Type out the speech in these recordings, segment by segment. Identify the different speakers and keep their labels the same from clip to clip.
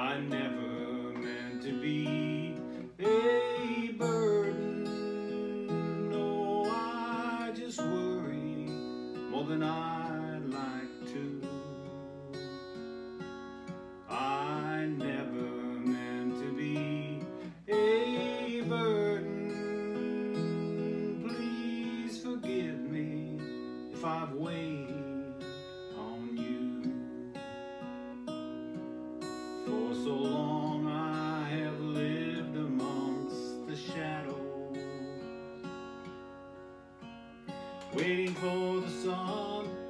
Speaker 1: I never meant to be a burden. No, I just worry more than I'd like to. I never meant to be a burden. Please forgive me if I've weighed so long I have lived amongst the shadows, waiting for the sun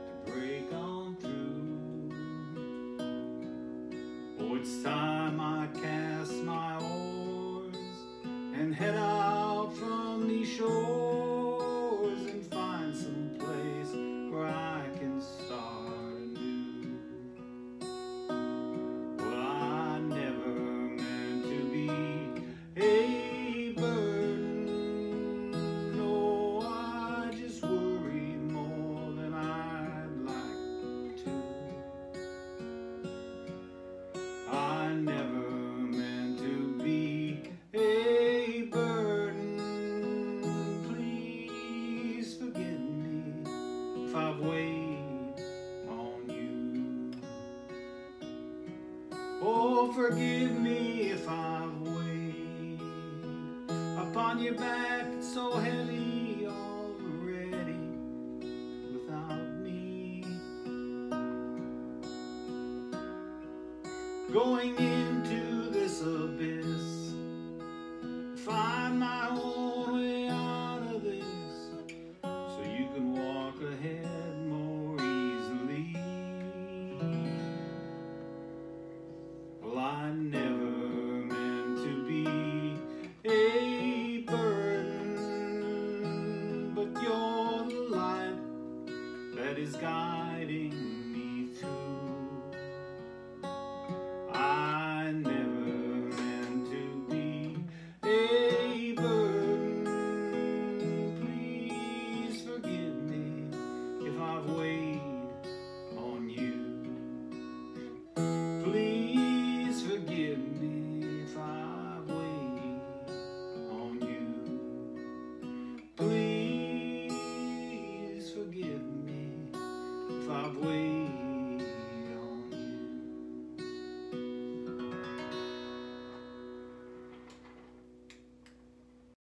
Speaker 1: Oh, forgive me if I've weighed upon your back so heavy already without me. Going into this abyss, find my Well, I never meant to be a burden, but you're the light that is guiding probably